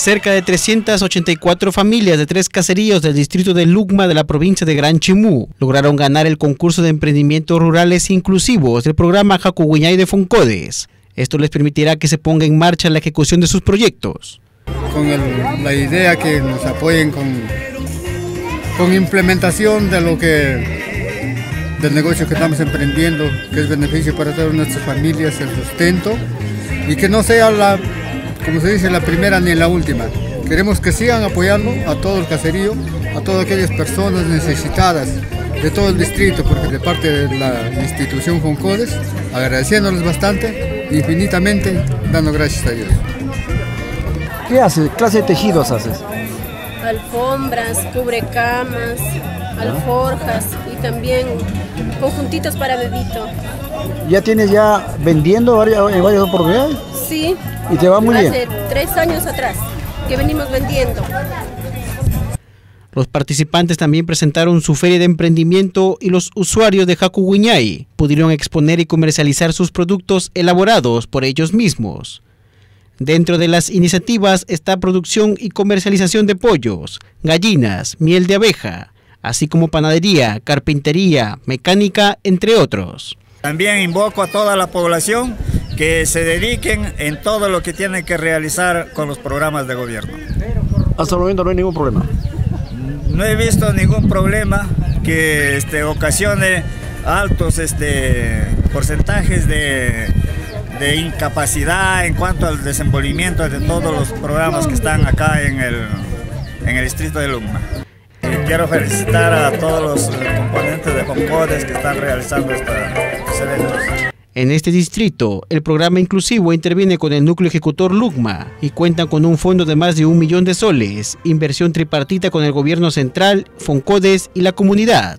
Cerca de 384 familias de tres caseríos del distrito de Lugma de la provincia de Gran Chimú lograron ganar el concurso de emprendimientos rurales inclusivos del programa Jacuguñay de Foncodes. Esto les permitirá que se ponga en marcha la ejecución de sus proyectos. Con la idea que nos apoyen con, con implementación de lo que del negocio que estamos emprendiendo, que es beneficio para todas nuestras familias, el sustento, y que no sea la como se dice, la primera ni la última. Queremos que sigan apoyando a todo el caserío, a todas aquellas personas necesitadas de todo el distrito, porque de parte de la institución Foncodes, agradeciéndoles bastante, infinitamente, dando gracias a Dios. ¿Qué haces? ¿Qué clase de tejidos haces? Alfombras, cubrecamas, alforjas y también conjuntitos para bebito. ¿Ya tienes ya vendiendo en varias oportunidades? Sí. ¿Y te va muy Hace bien? Hace tres años atrás que venimos vendiendo. Los participantes también presentaron su feria de emprendimiento y los usuarios de Jacuguñay pudieron exponer y comercializar sus productos elaborados por ellos mismos. Dentro de las iniciativas está producción y comercialización de pollos, gallinas, miel de abeja, así como panadería, carpintería, mecánica, entre otros. También invoco a toda la población que se dediquen en todo lo que tienen que realizar con los programas de gobierno. Hasta el momento no hay ningún problema. No he visto ningún problema que este, ocasione altos este, porcentajes de, de incapacidad en cuanto al desenvolvimiento de todos los programas que están acá en el, en el distrito de Luma. Quiero felicitar a todos los componentes de Concodes que están realizando estos eventos. En este distrito, el programa inclusivo interviene con el núcleo ejecutor LUCMA y cuentan con un fondo de más de un millón de soles, inversión tripartita con el gobierno central, Foncodes y la comunidad.